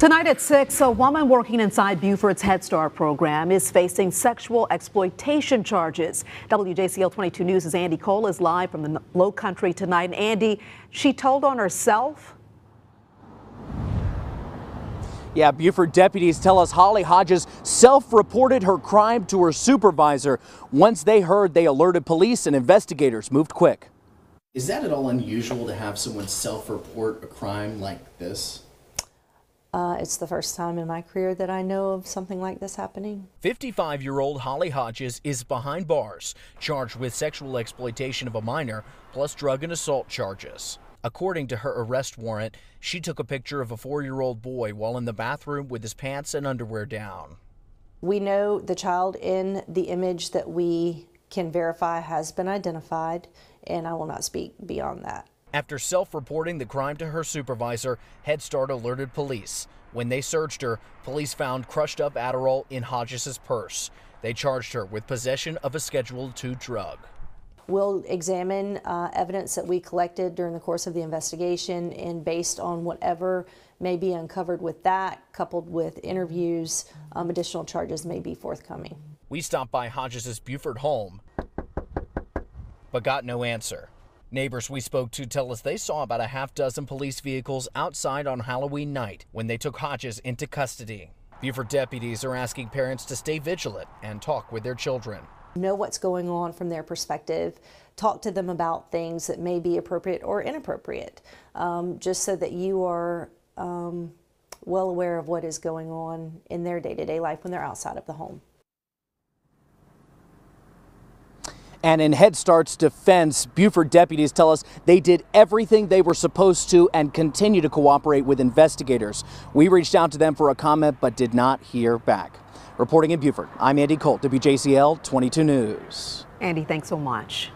Tonight at 6, a woman working inside Beaufort's Head Start program is facing sexual exploitation charges. WJCL 22 News' is Andy Cole is live from the Low Country tonight. And Andy, she told on herself? Yeah, Beaufort deputies tell us Holly Hodges self-reported her crime to her supervisor. Once they heard, they alerted police and investigators moved quick. Is that at all unusual to have someone self-report a crime like this? Uh, it's the first time in my career that I know of something like this happening. 55 year old Holly Hodges is behind bars, charged with sexual exploitation of a minor, plus drug and assault charges. According to her arrest warrant, she took a picture of a four year old boy while in the bathroom with his pants and underwear down. We know the child in the image that we can verify has been identified, and I will not speak beyond that. After self reporting the crime to her supervisor, Head Start alerted police. When they searched her, police found crushed up Adderall in Hodges' purse. They charged her with possession of a Schedule II drug. We'll examine uh, evidence that we collected during the course of the investigation, and based on whatever may be uncovered with that, coupled with interviews, um, additional charges may be forthcoming. We stopped by Hodges' Beaufort home, but got no answer. Neighbors we spoke to tell us they saw about a half dozen police vehicles outside on Halloween night when they took Hodges into custody. Beaufort deputies are asking parents to stay vigilant and talk with their children. Know what's going on from their perspective. Talk to them about things that may be appropriate or inappropriate, um, just so that you are um, well aware of what is going on in their day to day life when they're outside of the home. And in Head Start's defense, Beaufort deputies tell us they did everything they were supposed to and continue to cooperate with investigators. We reached out to them for a comment but did not hear back. Reporting in Beaufort, I'm Andy Colt, WJCL 22 News. Andy, thanks so much.